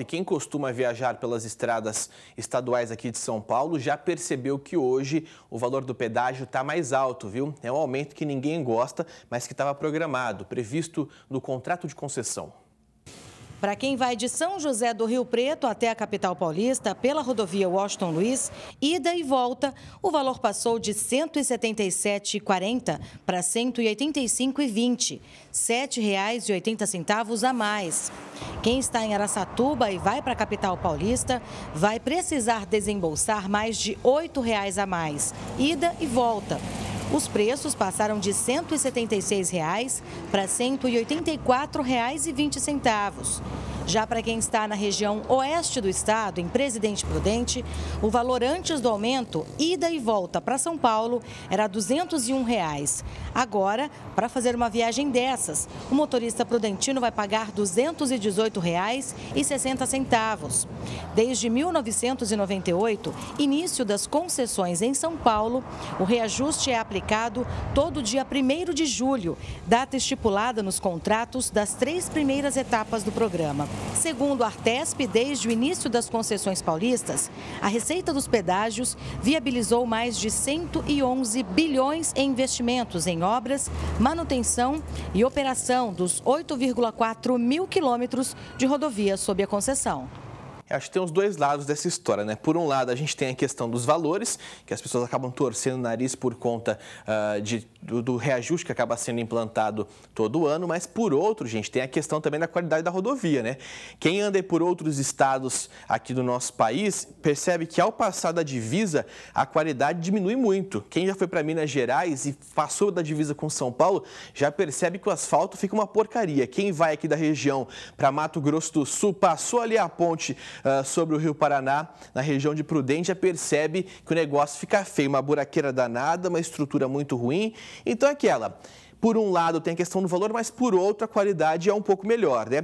E quem costuma viajar pelas estradas estaduais aqui de São Paulo já percebeu que hoje o valor do pedágio está mais alto, viu? É um aumento que ninguém gosta, mas que estava programado, previsto no contrato de concessão. Para quem vai de São José do Rio Preto até a capital paulista pela rodovia Washington Luiz, ida e volta, o valor passou de R$ 177,40 para R$ 185,20, R$ 7,80 a mais. Quem está em Araçatuba e vai para a capital paulista vai precisar desembolsar mais de R$ 8,00 a mais, ida e volta. Os preços passaram de 176 reais para R$ 184,20. Já para quem está na região oeste do estado, em Presidente Prudente, o valor antes do aumento, ida e volta para São Paulo, era 201 reais. Agora, para fazer uma viagem dessas, o motorista prudentino vai pagar R$ 218,60. Desde 1998, início das concessões em São Paulo, o reajuste é aplicado todo dia 1 de julho, data estipulada nos contratos das três primeiras etapas do programa. Segundo a Artesp, desde o início das concessões paulistas, a receita dos pedágios viabilizou mais de 111 bilhões em investimentos em obras, manutenção e operação dos 8,4 mil quilômetros de rodovias sob a concessão. Acho que tem os dois lados dessa história, né? Por um lado, a gente tem a questão dos valores, que as pessoas acabam torcendo o nariz por conta uh, de, do, do, reajuste que acaba sendo implantado todo ano, mas por outro, gente, tem a questão também da qualidade da rodovia, né? Quem anda por outros estados aqui do nosso país percebe que ao passar da divisa, a qualidade diminui muito. Quem já foi para Minas Gerais e passou da divisa com São Paulo, já percebe que o asfalto fica uma porcaria. Quem vai aqui da região para Mato Grosso do Sul, passou ali a ponte uh, sobre o Rio Paraná, na região de Prudente, já percebe que o negócio fica feio, uma buraqueira danada, uma estrutura muito ruim. Então é aquela, por um lado tem a questão do valor, mas por outro a qualidade é um pouco melhor, né?